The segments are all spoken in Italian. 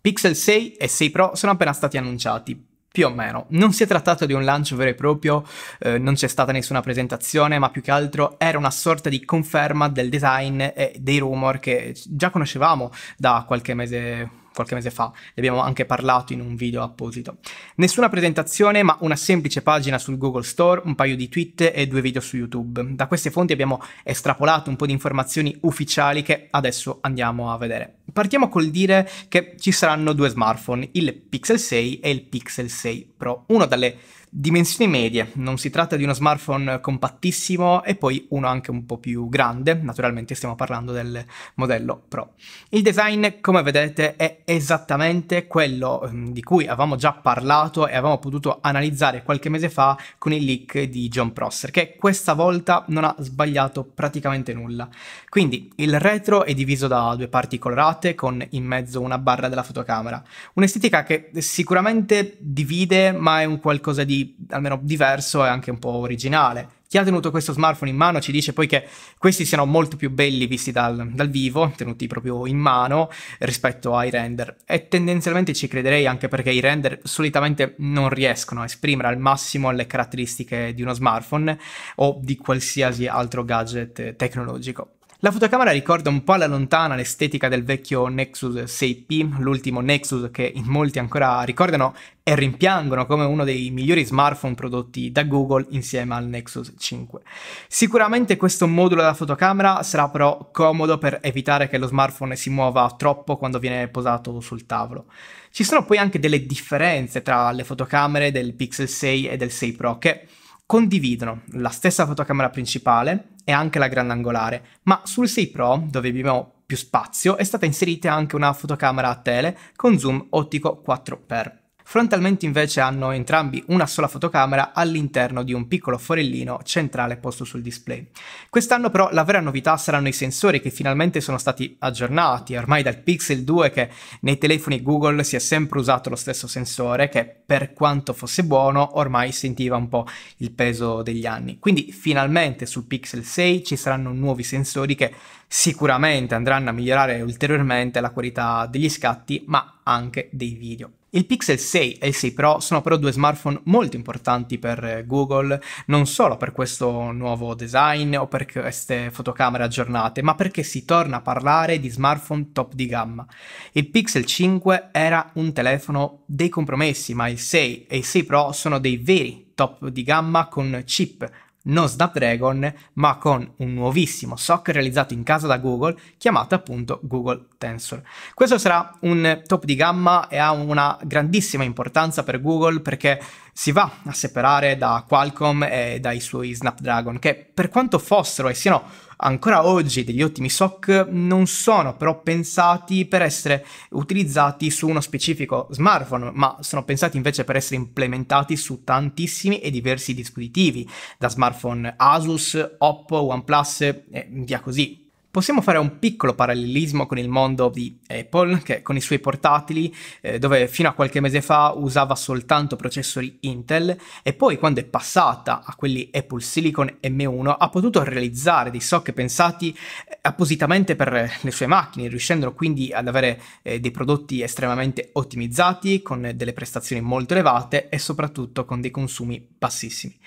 Pixel 6 e 6 Pro sono appena stati annunciati. Più o meno. Non si è trattato di un lancio vero e proprio, eh, non c'è stata nessuna presentazione, ma più che altro era una sorta di conferma del design e dei rumor che già conoscevamo da qualche mese qualche mese fa, ne abbiamo anche parlato in un video apposito. Nessuna presentazione, ma una semplice pagina sul Google Store, un paio di tweet e due video su YouTube. Da queste fonti abbiamo estrapolato un po' di informazioni ufficiali che adesso andiamo a vedere. Partiamo col dire che ci saranno due smartphone, il Pixel 6 e il Pixel 6 Pro, uno dalle Dimensioni medie, non si tratta di uno smartphone compattissimo e poi uno anche un po' più grande, naturalmente stiamo parlando del modello Pro. Il design, come vedete, è esattamente quello ehm, di cui avevamo già parlato e avevamo potuto analizzare qualche mese fa con il leak di John Prosser, che questa volta non ha sbagliato praticamente nulla. Quindi il retro è diviso da due parti colorate con in mezzo una barra della fotocamera, un'estetica che sicuramente divide ma è un qualcosa di almeno diverso e anche un po' originale. Chi ha tenuto questo smartphone in mano ci dice poi che questi siano molto più belli visti dal, dal vivo, tenuti proprio in mano, rispetto ai render. E tendenzialmente ci crederei anche perché i render solitamente non riescono a esprimere al massimo le caratteristiche di uno smartphone o di qualsiasi altro gadget tecnologico. La fotocamera ricorda un po' alla lontana l'estetica del vecchio Nexus 6P, l'ultimo Nexus che in molti ancora ricordano e rimpiangono come uno dei migliori smartphone prodotti da Google insieme al Nexus 5. Sicuramente questo modulo della fotocamera sarà però comodo per evitare che lo smartphone si muova troppo quando viene posato sul tavolo. Ci sono poi anche delle differenze tra le fotocamere del Pixel 6 e del 6 Pro che condividono la stessa fotocamera principale e anche la grandangolare, ma sul 6 Pro, dove abbiamo più spazio, è stata inserita anche una fotocamera a tele con zoom ottico 4x. Frontalmente invece hanno entrambi una sola fotocamera all'interno di un piccolo forellino centrale posto sul display. Quest'anno però la vera novità saranno i sensori che finalmente sono stati aggiornati, ormai dal Pixel 2 che nei telefoni Google si è sempre usato lo stesso sensore che per quanto fosse buono ormai sentiva un po' il peso degli anni. Quindi finalmente sul Pixel 6 ci saranno nuovi sensori che sicuramente andranno a migliorare ulteriormente la qualità degli scatti ma anche dei video. Il Pixel 6 e il 6 Pro sono però due smartphone molto importanti per Google, non solo per questo nuovo design o per queste fotocamere aggiornate, ma perché si torna a parlare di smartphone top di gamma. Il Pixel 5 era un telefono dei compromessi, ma il 6 e il 6 Pro sono dei veri top di gamma con chip non Snapdragon, ma con un nuovissimo SOC realizzato in casa da Google chiamato appunto Google Tensor. Questo sarà un top di gamma e ha una grandissima importanza per Google perché si va a separare da Qualcomm e dai suoi Snapdragon, che per quanto fossero e siano ancora oggi degli ottimi SOC, non sono però pensati per essere utilizzati su uno specifico smartphone, ma sono pensati invece per essere implementati su tantissimi e diversi dispositivi, da smartphone Asus, Oppo, OnePlus e via così. Possiamo fare un piccolo parallelismo con il mondo di Apple, che con i suoi portatili, eh, dove fino a qualche mese fa usava soltanto processori Intel, e poi quando è passata a quelli Apple Silicon M1 ha potuto realizzare dei SOC pensati eh, appositamente per le sue macchine, riuscendo quindi ad avere eh, dei prodotti estremamente ottimizzati, con delle prestazioni molto elevate e soprattutto con dei consumi bassissimi.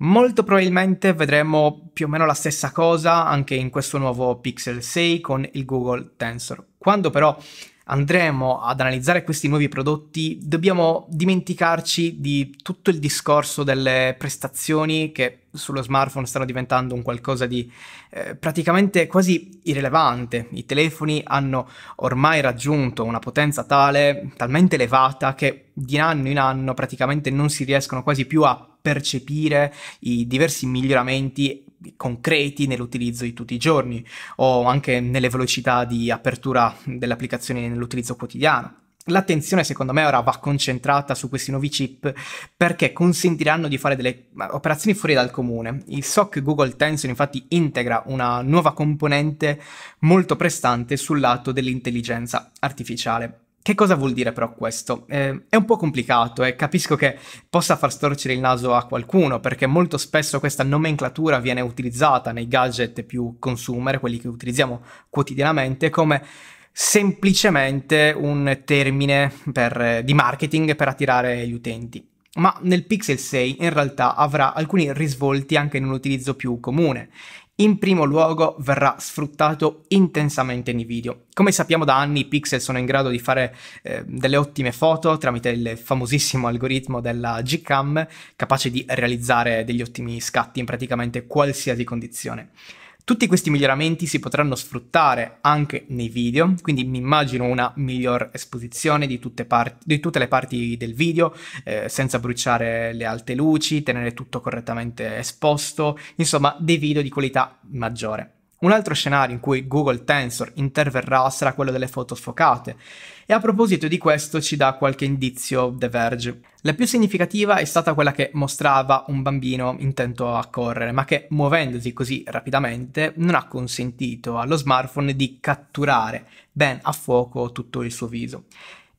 Molto probabilmente vedremo più o meno la stessa cosa anche in questo nuovo Pixel 6 con il Google Tensor. Quando però andremo ad analizzare questi nuovi prodotti, dobbiamo dimenticarci di tutto il discorso delle prestazioni che sullo smartphone stanno diventando un qualcosa di eh, praticamente quasi irrilevante. I telefoni hanno ormai raggiunto una potenza tale, talmente elevata, che di anno in anno praticamente non si riescono quasi più a percepire i diversi miglioramenti concreti nell'utilizzo di tutti i giorni o anche nelle velocità di apertura delle applicazioni nell'utilizzo quotidiano. L'attenzione secondo me ora va concentrata su questi nuovi chip perché consentiranno di fare delle operazioni fuori dal comune. Il SOC Google Tensor infatti integra una nuova componente molto prestante sul lato dell'intelligenza artificiale. Che cosa vuol dire però questo? Eh, è un po' complicato e capisco che possa far storcere il naso a qualcuno perché molto spesso questa nomenclatura viene utilizzata nei gadget più consumer, quelli che utilizziamo quotidianamente, come semplicemente un termine per, di marketing per attirare gli utenti. Ma nel Pixel 6 in realtà avrà alcuni risvolti anche in un utilizzo più comune. In primo luogo verrà sfruttato intensamente nei video. Come sappiamo da anni i pixel sono in grado di fare eh, delle ottime foto tramite il famosissimo algoritmo della Gcam, capace di realizzare degli ottimi scatti in praticamente qualsiasi condizione. Tutti questi miglioramenti si potranno sfruttare anche nei video, quindi mi immagino una miglior esposizione di tutte, part- di tutte le parti del video, eh, senza bruciare le alte luci, tenere tutto correttamente esposto, insomma dei video di qualità maggiore. Un altro scenario in cui Google Tensor interverrà sarà quello delle foto sfocate. E a proposito di questo ci dà qualche indizio The Verge. La più significativa è stata quella che mostrava un bambino intento a correre, ma che muovendosi così rapidamente non ha consentito allo smartphone di catturare ben a fuoco tutto il suo viso.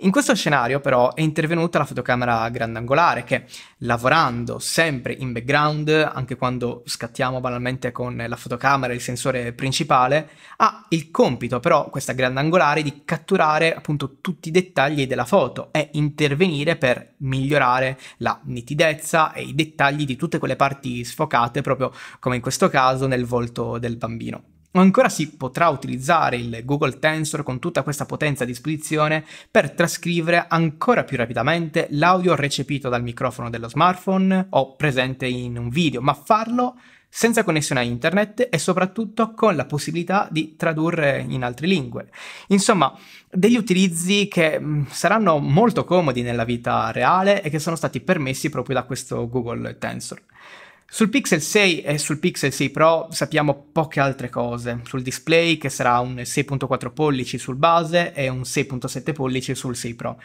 In questo scenario però è intervenuta la fotocamera grandangolare che lavorando sempre in background, anche quando scattiamo banalmente con la fotocamera il sensore principale, ha il compito però questa grandangolare di catturare appunto tutti i dettagli della foto e intervenire per migliorare la nitidezza e i dettagli di tutte quelle parti sfocate proprio come in questo caso nel volto del bambino. Ancora si potrà utilizzare il Google Tensor con tutta questa potenza a disposizione per trascrivere ancora più rapidamente l'audio recepito dal microfono dello smartphone o presente in un video, ma farlo senza connessione a internet e soprattutto con la possibilità di tradurre in altre lingue. Insomma, degli utilizzi che mm, saranno molto comodi nella vita reale e che sono stati permessi proprio da questo Google Tensor. Sul Pixel 6 e sul Pixel 6 Pro sappiamo poche altre cose. Sul display che sarà un 6.4 pollici sul base e un 6.7 pollici sul 6 Pro.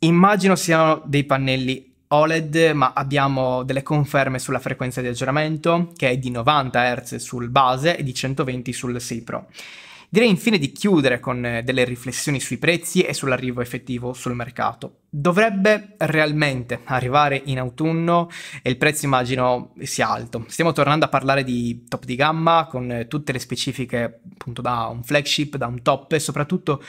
Immagino siano dei pannelli OLED, ma abbiamo delle conferme sulla frequenza di aggiornamento che è di 90 Hz sul base e di 120 sul 6 Pro. Direi infine di chiudere con eh, delle riflessioni sui prezzi e sull'arrivo effettivo sul mercato. Dovrebbe realmente arrivare in autunno e il prezzo immagino sia alto. Stiamo tornando a parlare di top di gamma con eh, tutte le specifiche appunto da un flagship, da un top e soprattutto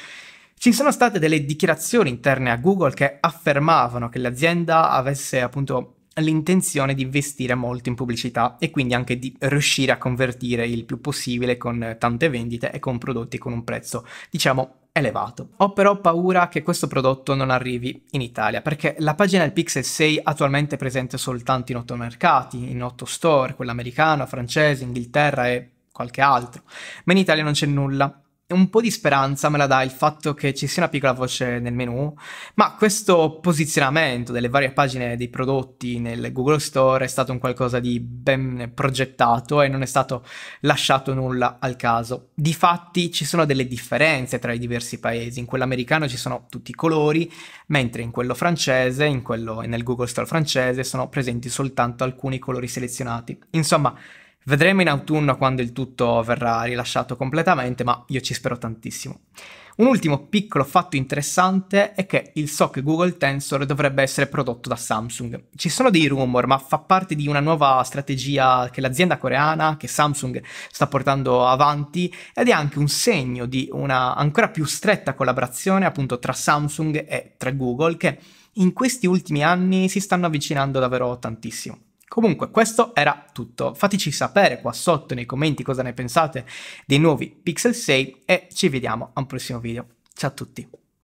ci sono state delle dichiarazioni interne a Google che affermavano che l'azienda avesse appunto l'intenzione di investire molto in pubblicità e quindi anche di riuscire a convertire il più possibile con tante vendite e con prodotti con un prezzo, diciamo, elevato. Ho però paura che questo prodotto non arrivi in Italia, perché la pagina del Pixel 6 attualmente è presente soltanto in otto mercati, in otto store, quello americano, francese, Inghilterra e qualche altro, ma in Italia non c'è nulla un po' di speranza me la dà il fatto che ci sia una piccola voce nel menu, ma questo posizionamento delle varie pagine dei prodotti nel Google Store è stato un qualcosa di ben progettato e non è stato lasciato nulla al caso. Difatti ci sono delle differenze tra i diversi paesi, in quello americano ci sono tutti i colori, mentre in quello francese, in quello nel Google Store francese sono presenti soltanto alcuni colori selezionati. Insomma, Vedremo in autunno quando il tutto verrà rilasciato completamente, ma io ci spero tantissimo. Un ultimo piccolo fatto interessante è che il SOC Google Tensor dovrebbe essere prodotto da Samsung. Ci sono dei rumor, ma fa parte di una nuova strategia che l'azienda coreana, che Samsung sta portando avanti ed è anche un segno di una ancora più stretta collaborazione appunto tra Samsung e tra Google che in questi ultimi anni si stanno avvicinando davvero tantissimo. Comunque, questo era tutto. Fateci sapere qua sotto nei commenti cosa ne pensate dei nuovi Pixel 6 e ci vediamo a un prossimo video. Ciao a tutti!